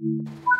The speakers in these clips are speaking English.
Passengers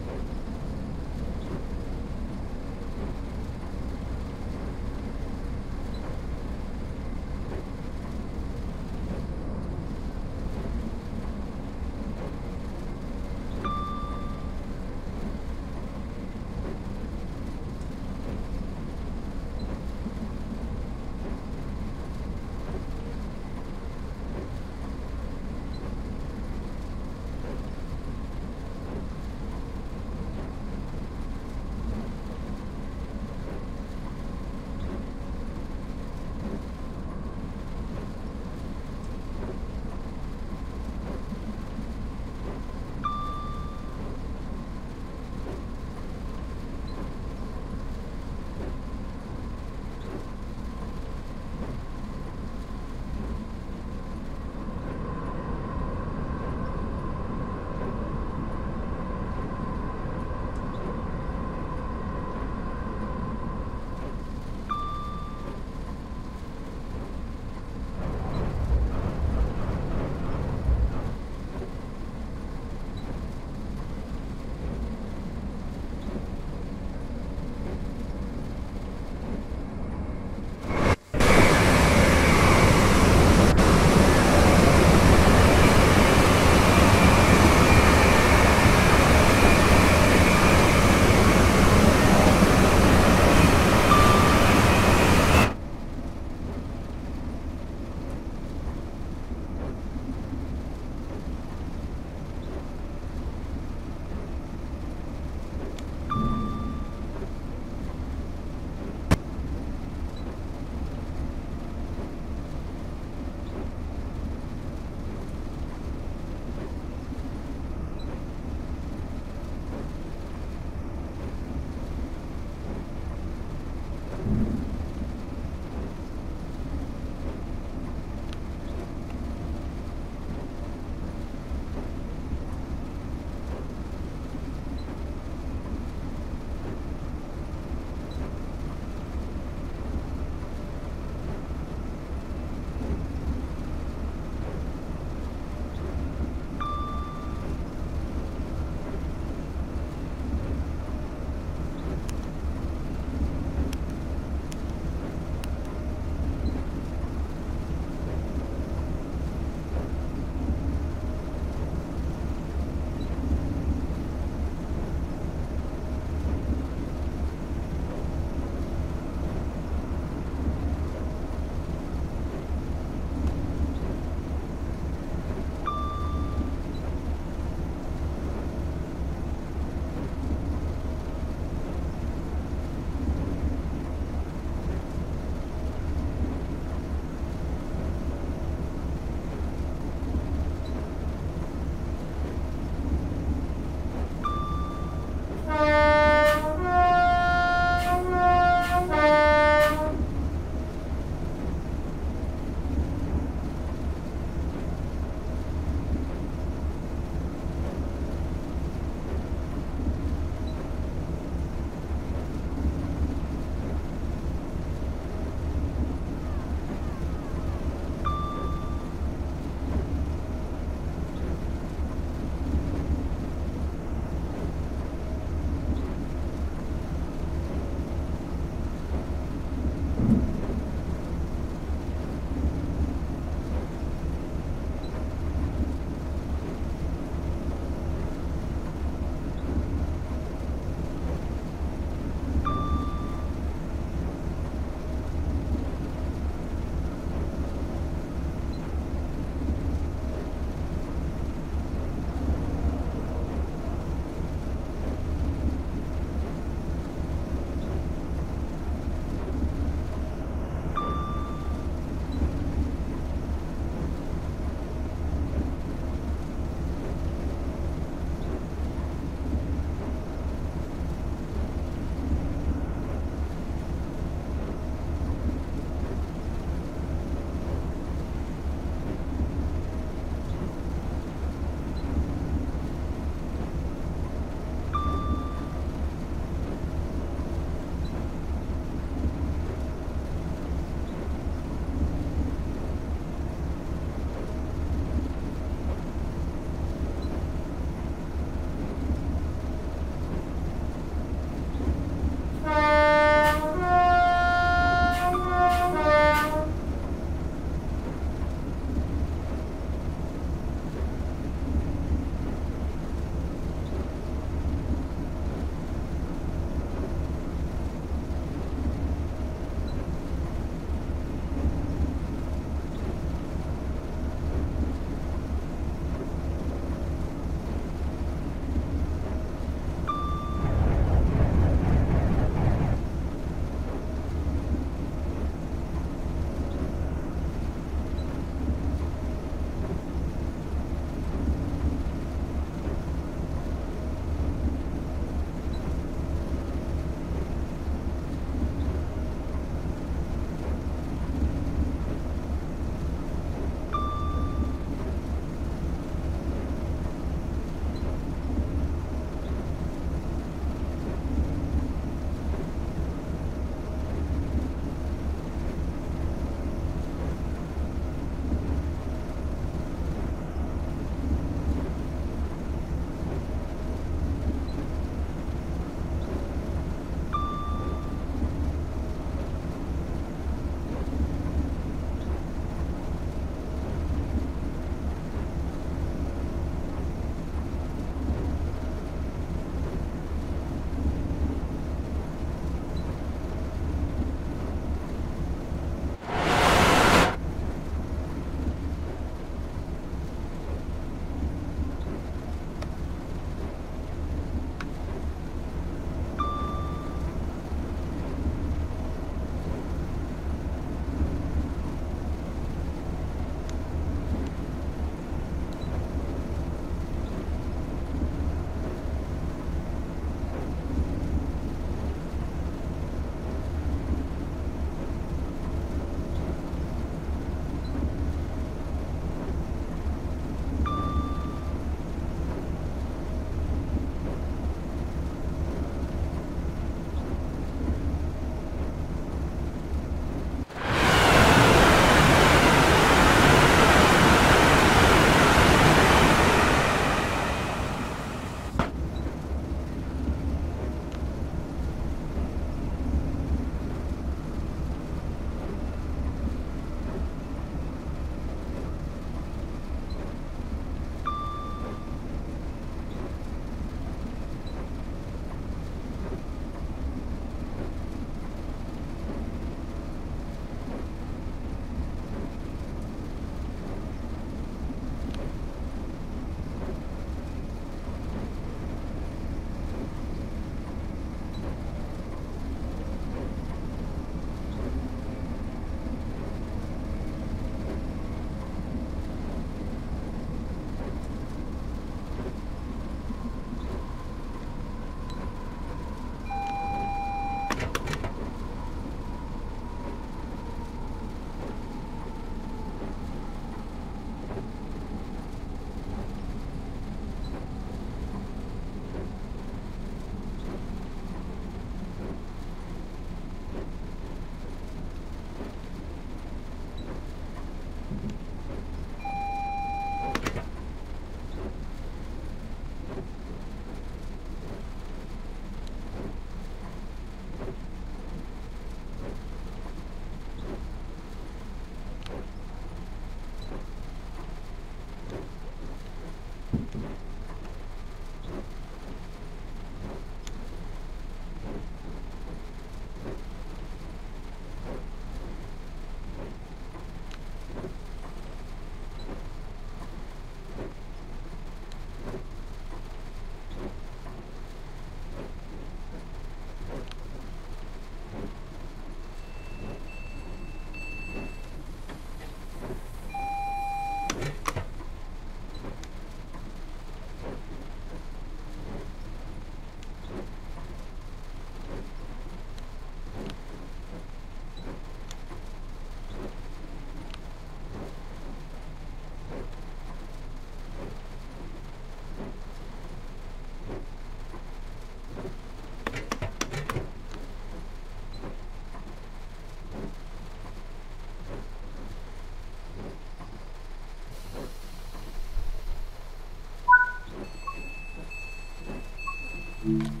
thank mm -hmm. you